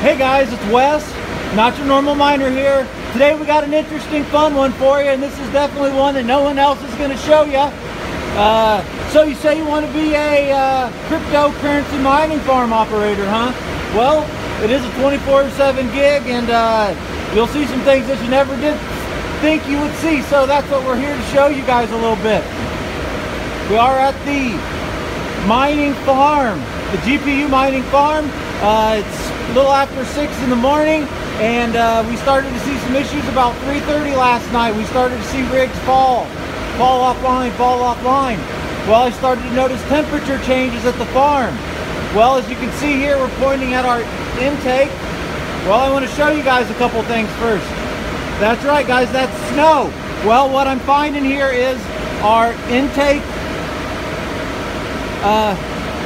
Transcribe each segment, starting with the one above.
Hey guys, it's Wes, not your normal miner here. Today we got an interesting, fun one for you, and this is definitely one that no one else is going to show you. Uh, so you say you want to be a uh, cryptocurrency mining farm operator, huh? Well, it is a 24/7 gig, and uh, you'll see some things that you never did think you would see. So that's what we're here to show you guys a little bit. We are at the mining farm, the GPU mining farm. Uh, it's a little after 6 in the morning and uh, we started to see some issues about 3.30 last night. We started to see rigs fall, fall offline, fall offline. Well, I started to notice temperature changes at the farm. Well, as you can see here, we're pointing at our intake. Well, I want to show you guys a couple things first. That's right, guys, that's snow. Well, what I'm finding here is our intake uh,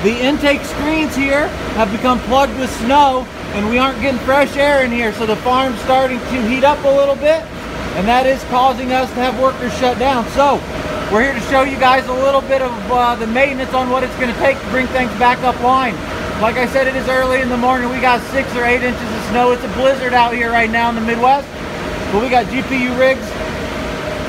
the intake screens here have become plugged with snow and we aren't getting fresh air in here so the farm's starting to heat up a little bit and that is causing us to have workers shut down. So we're here to show you guys a little bit of uh, the maintenance on what it's going to take to bring things back up line. Like I said it is early in the morning. We got six or eight inches of snow. It's a blizzard out here right now in the Midwest but we got GPU rigs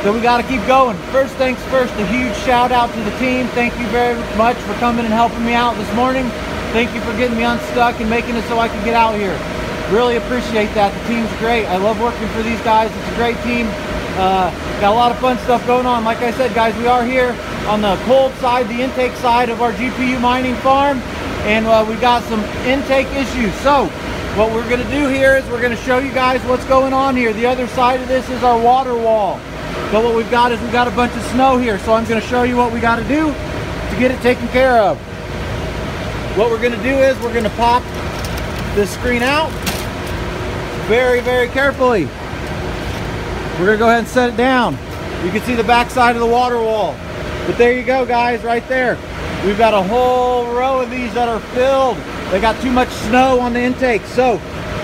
so we got to keep going. First things first, a huge shout out to the team. Thank you very much for coming and helping me out this morning. Thank you for getting me unstuck and making it so I could get out here. Really appreciate that. The team's great. I love working for these guys. It's a great team. Uh, got a lot of fun stuff going on. Like I said, guys, we are here on the cold side, the intake side of our GPU mining farm, and uh, we got some intake issues. So what we're going to do here is we're going to show you guys what's going on here. The other side of this is our water wall. But what we've got is we've got a bunch of snow here. So I'm going to show you what we got to do to get it taken care of. What we're going to do is we're going to pop this screen out very, very carefully. We're going to go ahead and set it down. You can see the back side of the water wall. But there you go, guys, right there. We've got a whole row of these that are filled. They got too much snow on the intake. So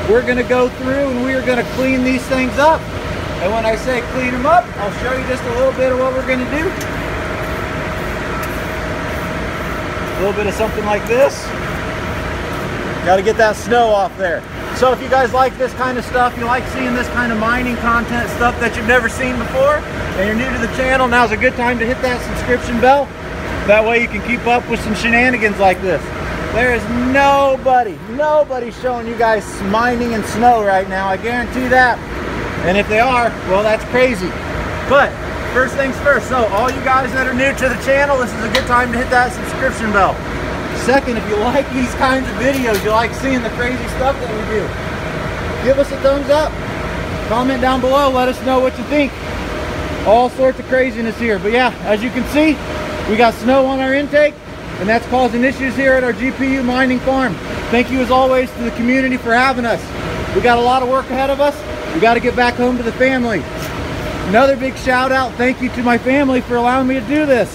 we're going to go through and we are going to clean these things up. And when I say clean them up, I'll show you just a little bit of what we're going to do. A little bit of something like this. Got to get that snow off there. So if you guys like this kind of stuff, you like seeing this kind of mining content, stuff that you've never seen before, and you're new to the channel, now's a good time to hit that subscription bell. That way you can keep up with some shenanigans like this. There is nobody, nobody showing you guys mining and snow right now. I guarantee that. And if they are, well, that's crazy. But first things first. So all you guys that are new to the channel, this is a good time to hit that subscription bell. Second, if you like these kinds of videos, you like seeing the crazy stuff that we do, give us a thumbs up. Comment down below. Let us know what you think. All sorts of craziness here. But yeah, as you can see, we got snow on our intake and that's causing issues here at our GPU mining farm. Thank you as always to the community for having us. We got a lot of work ahead of us. We got to get back home to the family. Another big shout out, thank you to my family for allowing me to do this.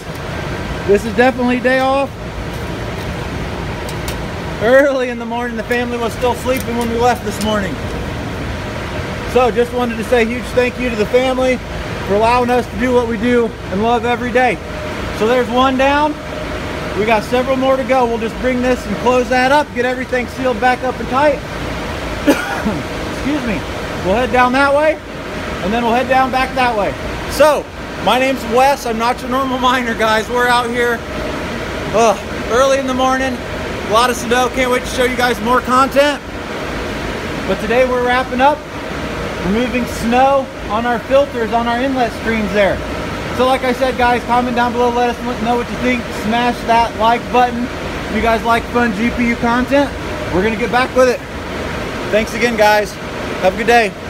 This is definitely a day off. Early in the morning, the family was still sleeping when we left this morning. So just wanted to say huge thank you to the family for allowing us to do what we do and love every day. So there's one down. We got several more to go. We'll just bring this and close that up, get everything sealed back up and tight. Excuse me. We'll head down that way, and then we'll head down back that way. So, my name's Wes. I'm not your normal miner, guys. We're out here uh, early in the morning. A lot of snow. Can't wait to show you guys more content. But today we're wrapping up, removing snow on our filters on our inlet streams there. So like I said, guys, comment down below. Let us know what you think. Smash that like button. If you guys like fun GPU content, we're going to get back with it. Thanks again, guys. Have a good day.